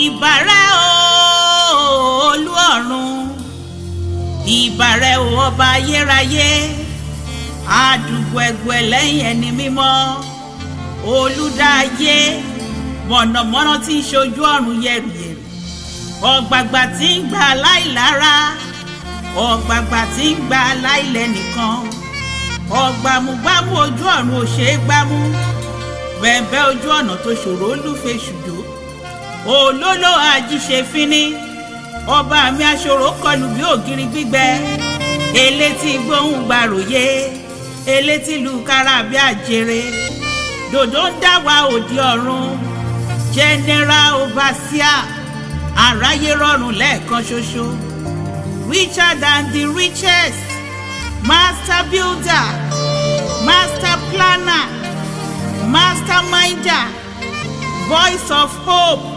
ìbàrẹ̀ olú ọ̀run ìbàrẹ̀ ọba ayérayé adùgbẹ̀gbẹ̀ lẹ́yìn ẹni mímọ́ olùdáyé mọ̀nàmọ́ná tí ń ṣojú ọ̀run yẹ̀rìyẹ̀rì ọ̀gbàgbà tí ń gbà láìlára ọ̀gbàgbà tí ń gbà láìlẹ́nìkan ọ̀gbàmùgbàmù ojú ọ̀run ò ṣeé gbámú bẹ̀ẹ̀bẹ̀ ojú ọ̀nà tó ṣòro olúfẹ́ ṣùjò olólò àjíṣefínní ọba mi aṣòro kọlù bí ògiri gbígbẹ elétí gbóhùn gbàròyé elétí lu kára bí àjèrè dòdò ń dá wa òdi ọ̀run jẹnẹra obasia àráyé rọrùn lẹ́ẹ̀kan ṣoṣo richer than the richest master builder master planner master minder voice of hope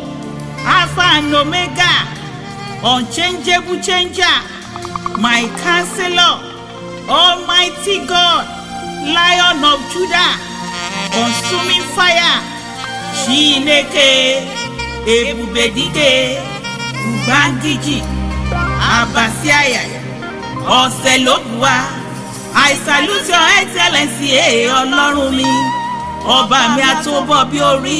Alpha and Omega, unchangeable changer, my counselor, Almighty God, Lion of Judah, consuming fire, Chineke, Ebubedike, Ubangiji, Abasiaya, Ọ̀sẹ̀lódùwà. I salute your excellency, eh, ọlọ́run mi, ọba mi àtúbọ̀ bí orí.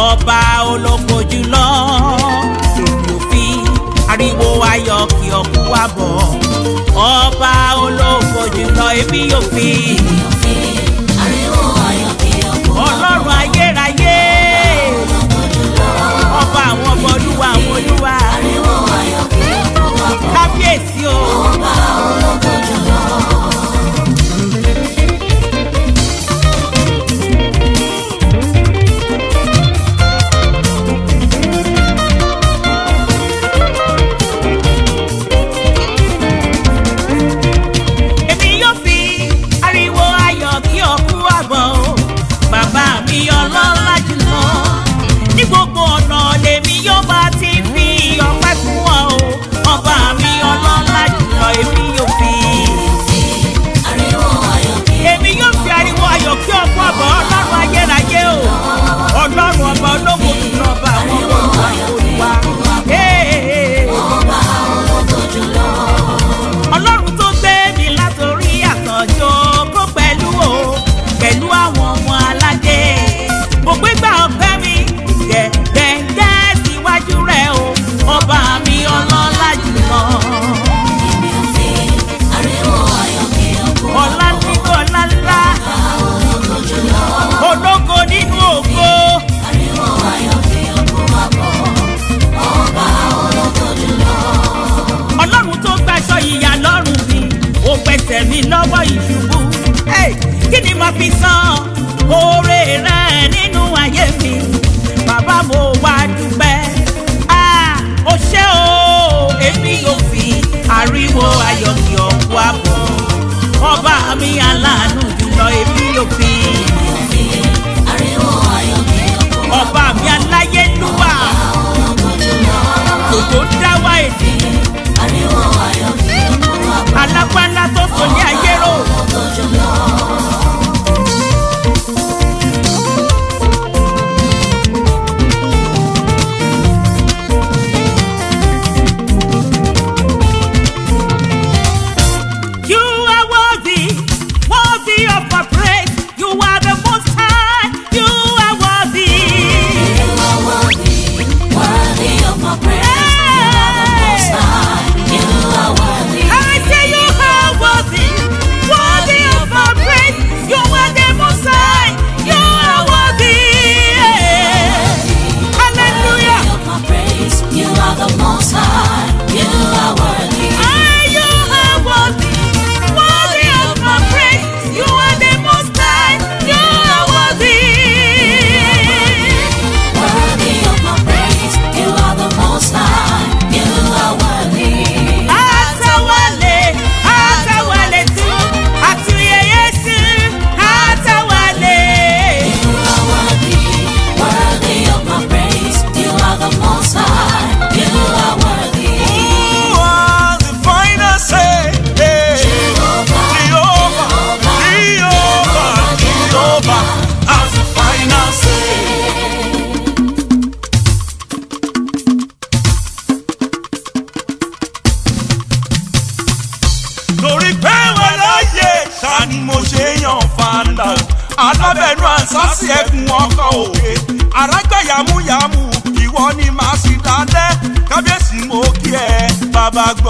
ọba olókojú lọ lòfin ariwo ayọ̀ kí ọkú wa bọ̀ ọba olókojú lọ ebi yóò fi. ayọ̀ kí ọkọ àbọ̀ ọba mi aláàánú jùlọ èmi ò fi ọba mi aláyélúwà kò tó dá wá èdè alápálá. bá